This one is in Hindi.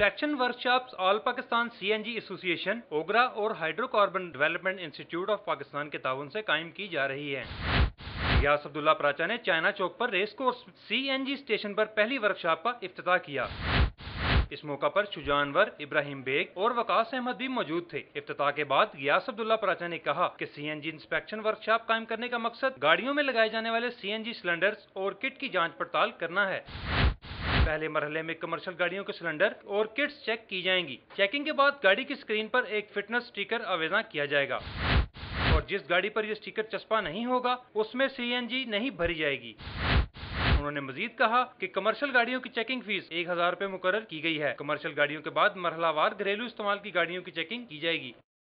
Inspection workshops all Pakistan CNG association OGRA और hydrocarbon development institute of Pakistan के ताउन से कायम की जा रही है। यास अब्दुल्ला प्राचा ने चाइना चौक पर रेस कोर्स सीएनजी स्टेशन पर पहली वर्कशॉप का इफ्तः किया। इस मौका पर शुजानवर इब्राहिम बेग और वकास अहमद भी मौजूद थे। इफ्ताह के बाद गियास अब्दुल्ला प्राचा ने कहा कि सीएनजी इंस्पेक्शन वर्कशॉप कायम करने का मकसद गाड़ियों में लगाए जाने वाले सीएनजी सिलेंडर्स और किट की जाँच पड़ताल करना है। पहले मरहले में कमर्शियल गाड़ियों के सिलेंडर और किट्स चेक की जाएँगी। चेकिंग के बाद गाड़ी की स्क्रीन पर एक फिटनेस स्टिकर आवेदन किया जाएगा। और जिस गाड़ी पर यह स्टिकर चस्पा नहीं होगा, उसमें सीएनजी नहीं भरी जाएगी। उन्होंने मजीद कहा कि कमर्शियल गाड़ियों की चेकिंग फ़ीस एक हज़ार रुपए मुकर की गई है। कमर्शियल गाड़ियों के बाद मरहलावार घरेलू इस्तेमाल की गाड़ियों की चेकिंग की जाएगी।